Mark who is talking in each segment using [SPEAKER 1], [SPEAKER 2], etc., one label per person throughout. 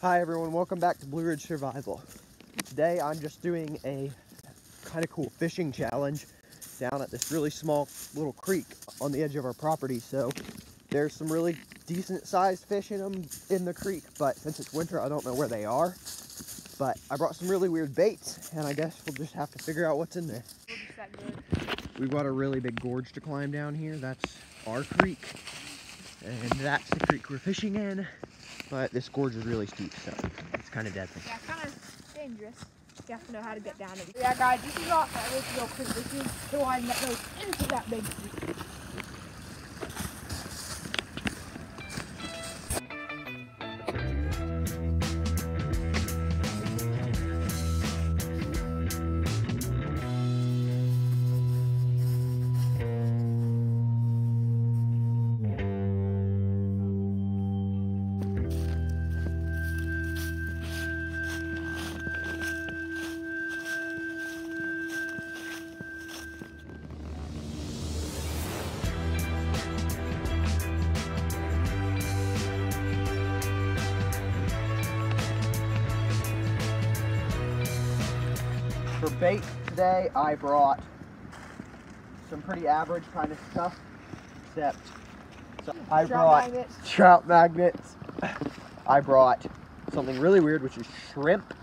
[SPEAKER 1] Hi everyone, welcome back to Blue Ridge Survival. Today I'm just doing a kind of cool fishing challenge down at this really small little creek on the edge of our property. So there's some really decent sized fish in them in the creek, but since it's winter I don't know where they are. But I brought some really weird baits and I guess we'll just have to figure out what's in there. We've got a really big gorge to climb down here. That's our creek and that's the creek we're fishing in. But this gorge is really steep, so it's kind of deadly.
[SPEAKER 2] Yeah, kind of dangerous. You have to know how to get down it. Yeah, guys, this is not that Roseville Creek. This is the one that goes into that big
[SPEAKER 1] For bait today, I brought some pretty average kind of stuff, except so I
[SPEAKER 2] Trout
[SPEAKER 1] brought
[SPEAKER 2] magnets.
[SPEAKER 1] trout magnets. I brought something really weird, which is shrimp,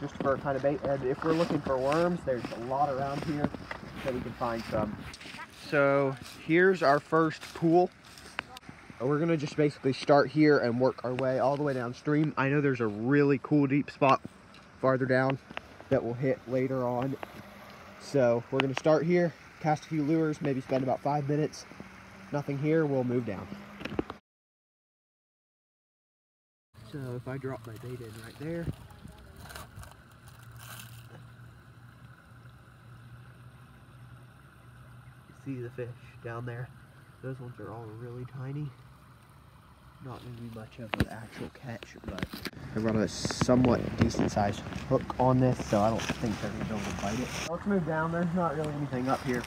[SPEAKER 1] just for kind of bait. And if we're looking for worms, there's a lot around here, that we can find some. So here's our first pool. We're gonna just basically start here and work our way all the way downstream. I know there's a really cool deep spot farther down that we'll hit later on. So we're gonna start here, cast a few lures, maybe spend about five minutes. Nothing here, we'll move down. So if I drop my bait in right there. See the fish down there? Those ones are all really tiny. Not gonna be much of an actual catch, but I brought a somewhat decent sized hook on this, so I don't think they're gonna be able to bite it. Let's move down. There's not really anything up here.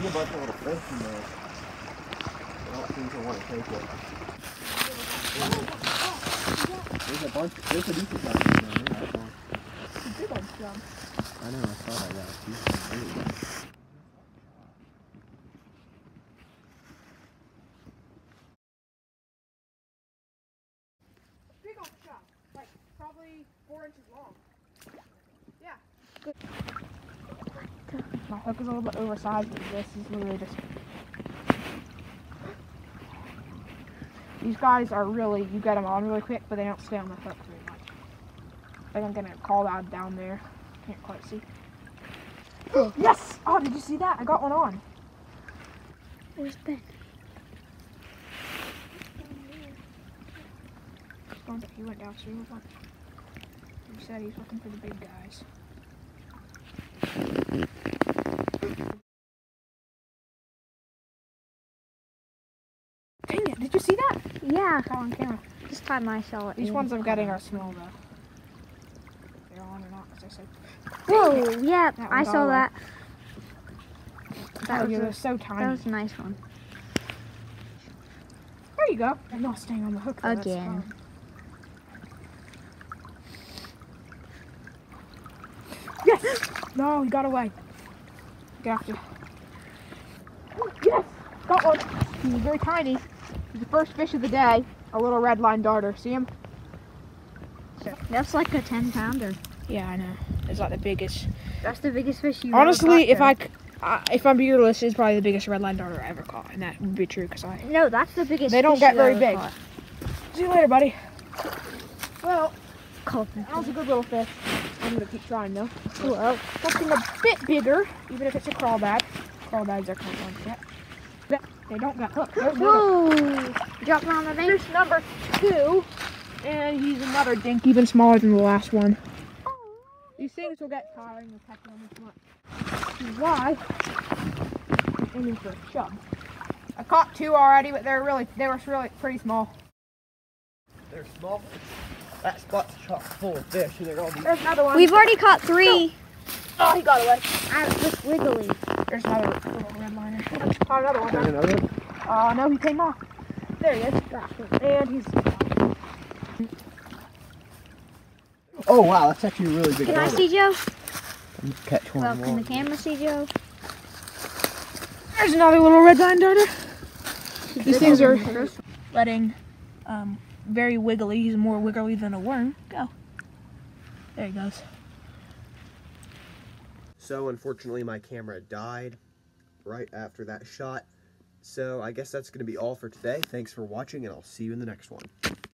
[SPEAKER 1] A bunch of little fish in there. I don't seem to want to take it. There's a bunch. There's a decent sized one down there. That's one.
[SPEAKER 2] Big old drum.
[SPEAKER 1] I know. I saw that. Yeah, it's decent. Really good.
[SPEAKER 2] Big old shot. Like, probably four inches long. Yeah. My hook is a little bit oversized, but this is literally just. These guys are really, you get them on really quick, but they don't stay on the hook very much. I think I'm gonna call that down there. Can't quite see. yes! Oh, did you see that? I got one on.
[SPEAKER 3] It Ben? big.
[SPEAKER 2] Sounds like he went downstream with one. He said he's looking for the big guys. Dang it, did you see that? Got on camera.
[SPEAKER 3] this time I saw it.
[SPEAKER 2] These ones I'm getting are small though. They're on or not, because I said.
[SPEAKER 3] Whoa, yeah, I saw
[SPEAKER 2] away.
[SPEAKER 3] that.
[SPEAKER 2] That
[SPEAKER 3] was
[SPEAKER 2] was
[SPEAKER 3] a-
[SPEAKER 2] so tiny.
[SPEAKER 3] That was a nice one.
[SPEAKER 2] There you go. I'm not staying on the hook though,
[SPEAKER 3] Again.
[SPEAKER 2] Yes! No, he got away. Get after. Yes! Got one. He's very tiny. The first fish of the day. A little red line darter. See him?
[SPEAKER 3] That's like a 10 pounder.
[SPEAKER 2] Yeah, I know. It's like the biggest.
[SPEAKER 3] That's the biggest fish you
[SPEAKER 2] Honestly, if I, if I'm being realistic, it's probably the biggest red line darter I ever caught, and that would be true because I.
[SPEAKER 3] No, that's the biggest
[SPEAKER 2] They don't
[SPEAKER 3] fish
[SPEAKER 2] get very big.
[SPEAKER 3] caught.
[SPEAKER 2] See you later, buddy. Well,
[SPEAKER 3] Called
[SPEAKER 2] that was a good little fish. I'm gonna keep trying though.
[SPEAKER 3] Whoa.
[SPEAKER 2] Oh, something a bit bigger, even if it's a crawl bag. Crawl bags are kind of one get. But they don't get hooked. There's another
[SPEAKER 3] Whoa! Drop on the bank.
[SPEAKER 2] fish number two, and he's another dink, even smaller than the last one. These things will get tiring of catching them this much. Why I'm aiming for a chub. I caught two already, but they're really they were really pretty small.
[SPEAKER 1] They're small. That spot's chock full of fish, and they're all these.
[SPEAKER 2] There's another one.
[SPEAKER 3] We've already caught three.
[SPEAKER 2] oh, he got away.
[SPEAKER 3] Ah, it's wiggly.
[SPEAKER 2] There's another little red liner. Caught another one.
[SPEAKER 1] Another one?
[SPEAKER 2] Oh no, he came off. There he is. And he's.
[SPEAKER 1] Oh wow, that's actually a really big
[SPEAKER 3] Can I see Joe?
[SPEAKER 1] Let me catch one
[SPEAKER 3] Well,
[SPEAKER 1] more.
[SPEAKER 3] can the camera see Joe?
[SPEAKER 2] There's another little red line darter. These things are letting um, very wiggly. He's more wiggly than a worm. Go. There he goes.
[SPEAKER 1] So unfortunately my camera died right after that shot. So I guess that's going to be all for today. Thanks for watching and I'll see you in the next one.